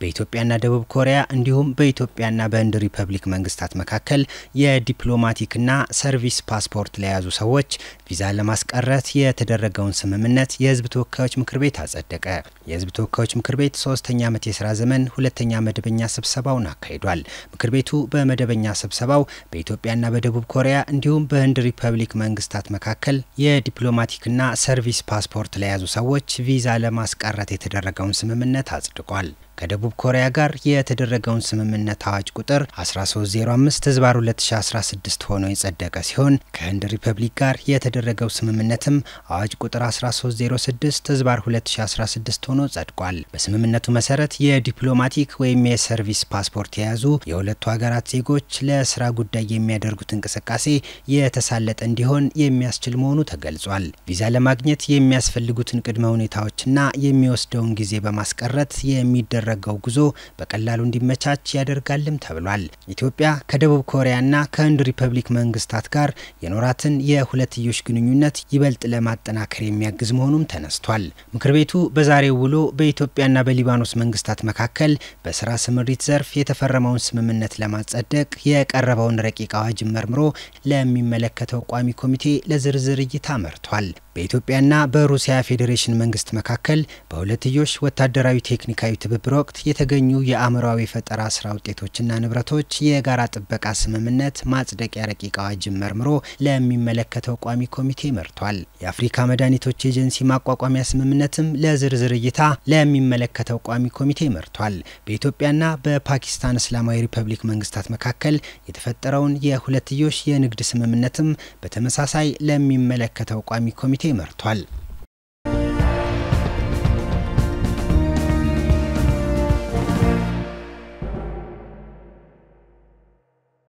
በኢትዮጵያና ደቡብ ኮሪያ እንዲሁም በኢትዮጵያና በህንድ ሪፐብሊክ መንግስታት መካከል የዲፕሎማቲክና ሰርቪስ ፓስፖርት ለያዙ ሰዎች ቪዛ ለማስቀረት የተደረገውን ስምምነት የህዝብ ተወካዮች ምክር ቤት አጸደቀ። የህዝብ ተወካዮች ምክር ቤት ሶስተኛ ዓመት የስራ ዘመን ሁለተኛ መደበኛ ስብሰባውን አካሂዷል። ምክር ቤቱ በመደበኛ ስብሰባው በኢትዮጵያና በደቡብ ኮሪያ እንዲሁም በህንድ ሪፐብሊክ መንግስታት መካከል የዲፕሎማቲክና ሰርቪስ ፓስፖርት ለያዙ ሰዎች ቪዛ ለማስቀረት የተደረገውን ስምምነት አጽድቋል። ከደቡብ ኮሪያ ጋር የተደረገውን ስምምነት አዋጅ ቁጥር 1305 ህዝባር 2016 ሆኖ የጸደቀ ሲሆን ከህንድ ሪፐብሊክ ጋር የተደረገው ስምምነትም አዋጅ ቁጥር 1306 ህዝባር 2016 ሆኖ ጸድቋል። በስምምነቱ መሰረት የዲፕሎማቲክ ወይም የሰርቪስ ፓስፖርት የያዙ የሁለቱ ሀገራት ዜጎች ለስራ ጉዳይ የሚያደርጉት እንቅስቃሴ የተሳለጠ እንዲሆን የሚያስችል መሆኑ ተገልጿል። ቪዛ ለማግኘት የሚያስፈልጉትን ቅድመ ሁኔታዎችና የሚወስደውን ጊዜ በማስቀረት የሚደረ ረገው ጉዞ በቀላሉ እንዲመቻች ያደርጋልም ተብሏል። ኢትዮጵያ ከደቡብ ኮሪያና ከህንድ ሪፐብሊክ መንግስታት ጋር የኖራትን የሁለትዮሽ ግንኙነት ይበልጥ ለማጠናከር የሚያግዝ መሆኑም ተነስቷል። ምክር ቤቱ በዛሬው ውሎ በኢትዮጵያና በሊባኖስ መንግስታት መካከል በስራ ስምሪት ዘርፍ የተፈረመውን ስምምነት ለማጸደቅ የቀረበውን ረቂቅ አዋጅ መርምሮ ለሚመለከተው ቋሚ ኮሚቴ ለዝርዝር እይታ መርቷል። በኢትዮጵያና በሩሲያ ፌዴሬሽን መንግስት መካከል በሁለትዮሽ ወታደራዊ ቴክኒካዊ ትብብር ወቅት የተገኙ የአእምሯዊ ፈጠራ ስራ ውጤቶችና ንብረቶች የጋራ ጥበቃ ስምምነት ማጽደቂያ ረቂቅ አዋጅን መርምሮ ለሚመለከተው ቋሚ ኮሚቴ መርቷል። የአፍሪካ መድኃኒቶች ኤጀንሲ ማቋቋሚያ ስምምነትም ለዝርዝር እይታ ለሚመለከተው ቋሚ ኮሚቴ መርቷል። በኢትዮጵያና በፓኪስታን እስላማዊ ሪፐብሊክ መንግስታት መካከል የተፈጠረውን የሁለትዮሽ የንግድ ስምምነትም በተመሳሳይ ለሚመለከተው ቋሚ ኮሚቴ መርቷል።